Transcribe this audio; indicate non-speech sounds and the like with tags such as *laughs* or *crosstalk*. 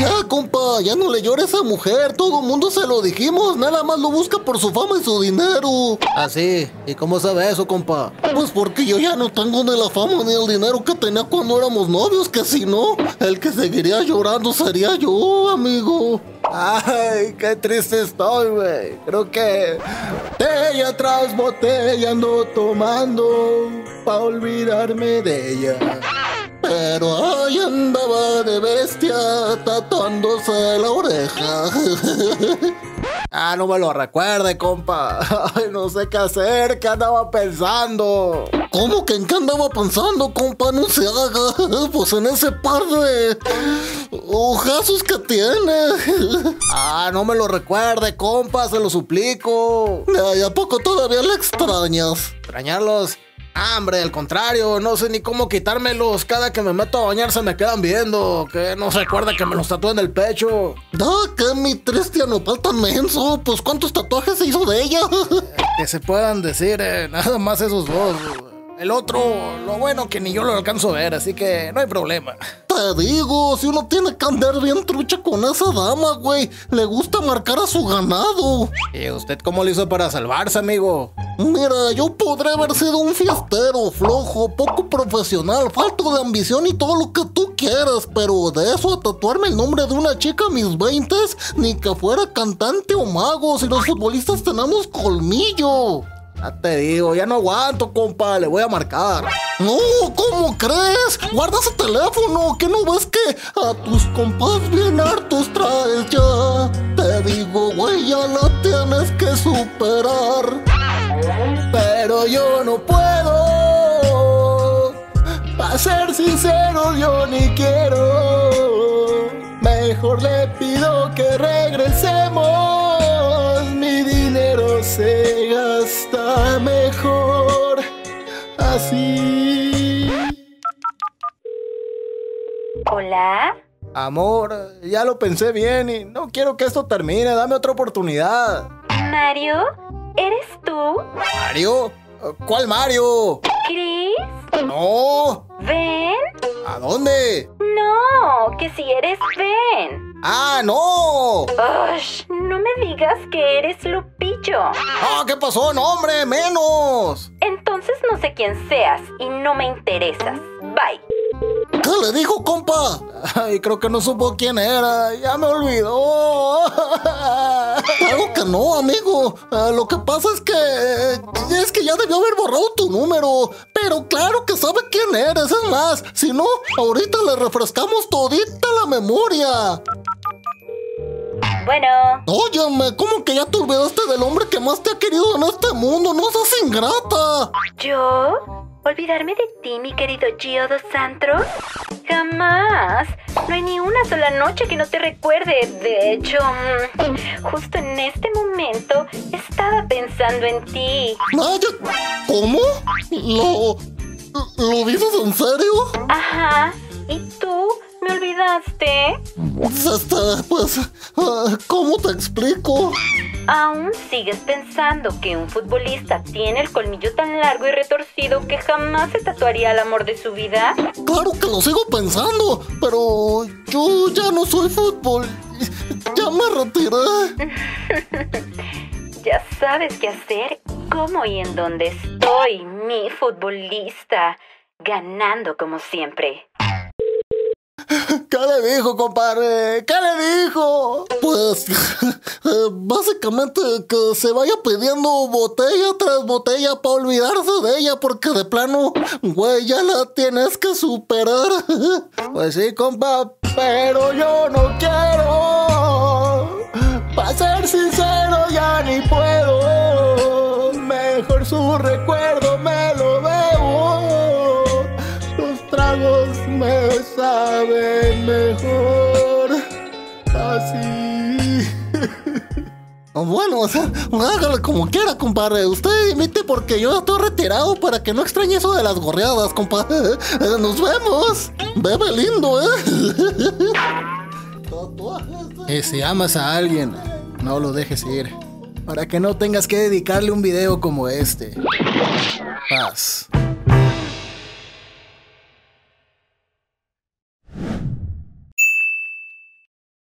Ya, compa, ya no le llores a esa mujer. Todo mundo se lo dijimos. Nada más lo busca por su fama y su dinero. ¿Ah, sí? ¿Y cómo sabe eso, compa? Pues porque yo ya no tengo ni la fama ni el dinero que tenía cuando éramos novios. Que si no, el que seguiría llorando sería yo, amigo. Ay, qué triste estoy, güey. Creo que botella tras botella ando tomando pa' olvidarme de ella. Pero ahí andaba de bestia tatuándose la oreja. Ah, no me lo recuerde, compa. Ay, no sé qué hacer, qué andaba pensando. ¿Cómo que en qué andaba pensando, compa? No se haga. Pues en ese par de ojazos que tiene. Ah, no me lo recuerde, compa, se lo suplico. Ay, ¿a poco todavía le extrañas? Extrañarlos. Ah, hombre, al contrario, no sé ni cómo quitármelos. Cada que me meto a bañar se me quedan viendo. Que no se acuerda que me los tatué en el pecho. Ah, que mi triste nopal tan menso. Pues ¿cuántos tatuajes se hizo de ella? *laughs* que se puedan decir, eh, nada más esos dos. El otro, lo bueno que ni yo lo alcanzo a ver, así que no hay problema. Te digo, si uno tiene que andar bien trucha con esa dama, güey, le gusta marcar a su ganado. ¿Y usted cómo lo hizo para salvarse, amigo? Mira, yo podré haber sido un fiestero, flojo, poco profesional, falto de ambición y todo lo que tú quieras, pero de eso a tatuarme el nombre de una chica a mis veintes, ni que fuera cantante o mago, si los futbolistas tenemos colmillo. Ya te digo, ya no aguanto, compa, le voy a marcar. No, ¿cómo crees? Guarda ese teléfono, que no ves que a tus compas bien hartos traes ya. Te digo, güey, ya la tienes que superar. Pero yo no puedo. Para ser sincero, yo ni quiero. Mejor le pido que regresemos. Hola. Amor, ya lo pensé bien y no quiero que esto termine. Dame otra oportunidad. Mario, ¿eres tú? ¿Mario? ¿Cuál Mario? ¿Chris? No. ¿Ven? ¿A dónde? No, que si eres Ben. ¡Ah, no! Ush, no me digas que eres Lupillo. ¡Ah, qué pasó! ¡No, hombre! ¡Menos! Entonces no sé quién seas y no me interesas. Bye. ¿Qué le dijo, compa? Ay, creo que no supo quién era. Ya me olvidó. *laughs* Claro que no, amigo. Eh, lo que pasa es que. Es que ya debió haber borrado tu número. Pero claro que sabe quién eres. Es más, si no, ahorita le refrescamos todita la memoria. Bueno. Óyeme, ¿cómo que ya te olvidaste del hombre que más te ha querido en este mundo? No seas ingrata. ¿Yo? ¿Olvidarme de ti, mi querido Gio dos Santos? Jamás. No hay ni una sola noche que no te recuerde. De hecho, mm, justo en este momento estaba pensando en ti. Vaya, ¿cómo? ¿Lo, ¿Lo dices en serio? Ajá. ¿Y tú? ¿Me olvidaste? Este, pues, ah, ¿cómo te explico? ¿Aún sigues pensando que un futbolista tiene el colmillo tan largo y retorcido que jamás se tatuaría el amor de su vida? Claro que lo sigo pensando, pero yo ya no soy fútbol. Ya me retiré. *laughs* ya sabes qué hacer, cómo y en dónde estoy, mi futbolista, ganando como siempre. ¿Qué le dijo, compadre? ¿Qué le dijo? Pues, *laughs* básicamente que se vaya pidiendo botella tras botella para olvidarse de ella, porque de plano, güey, ya la tienes que superar. *laughs* Pues sí, compa, pero yo no quiero. Para ser sincero, ya ni puedo. Mejor su recuerdo saben mejor así. *laughs* Bueno, o sea, hágalo como quiera, compadre. Usted imite porque yo estoy retirado para que no extrañe eso de las gorreadas, compadre. Nos vemos. Bebe lindo, ¿eh? Y si amas a alguien, no lo dejes ir. Para que no tengas que dedicarle un video como este. Paz.